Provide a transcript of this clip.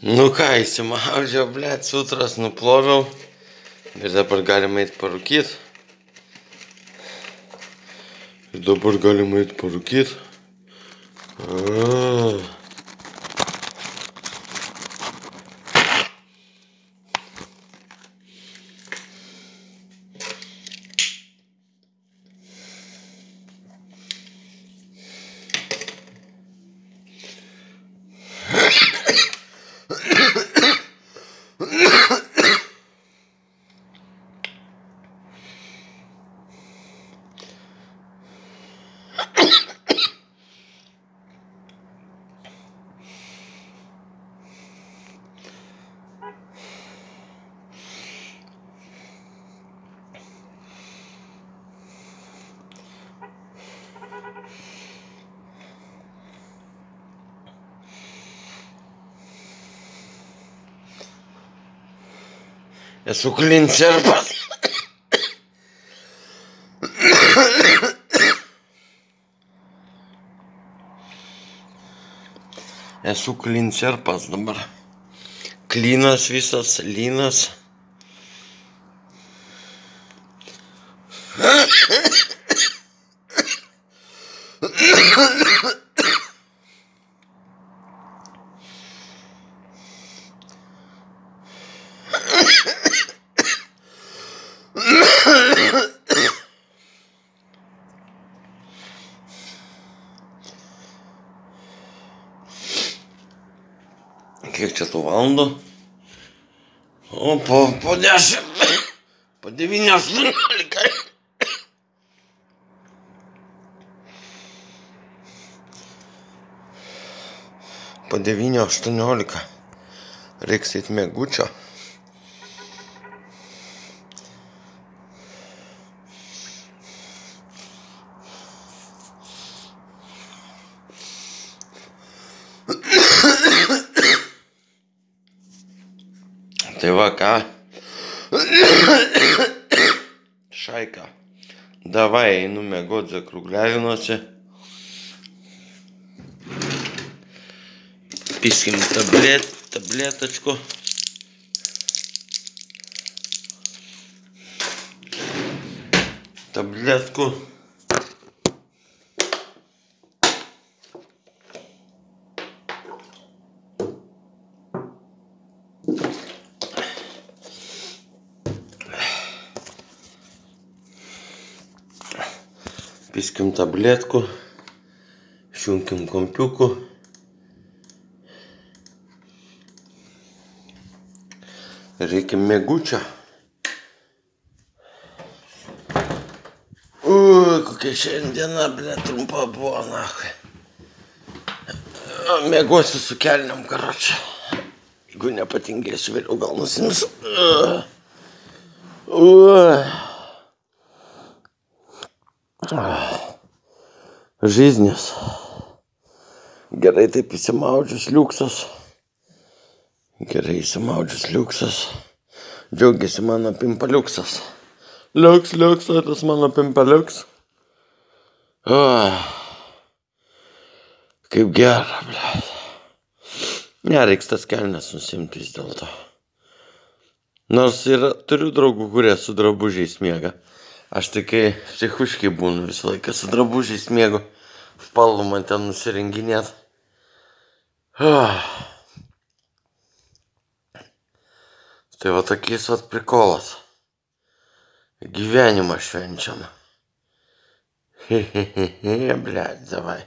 Nu ką, įsimaudžiau, blėt, sutras nuploviau. Ir dabar galima eiti parūkyti. Ir dabar galima eiti parūkyti. Esu klincerpas. Esu klincerpas dabar. Klinas visas, lynas. Kiek čia tų valandų? O, po, po dešimt. Po devynių aštuoniolika. Po devynių aštuoniolika. Reiks eit mėgučio. Tai va ką. Šaika. Davai einu mėgot zakrugliavinuose. Piskim tablet, tabletačku. Tabletku. Piskim tabletku. Šunkim kompiuku. Reikia mėgučio. Ui, kokia šiandiena, ble, trumpa buvo, nahui. Mėgosiu su kelniam, karočią. Jeigu nepatingėsiu, vėliau gal nusims. Žiznis. Gerai taip įsimaudžius liuksas. Gerai įsimaudžius liuksas. Džiaugiasi mano pimpaliuksas. Liuks, liuks, tas mano pimpaliuks. Oh. Kaip gera, ble. Nereiks tas kelnes nusimti vis dėlto. Nors ir turiu draugų, kurie su drabužiais miega. Aš tik kai psichuškai būnu visą laiką su drabužiais miegu. Spalvų man ten nusirenginėt. Oh. Tai va tokiais vat prikolas. Gyvenimą švenčiam. Hehehe, blядь, davai.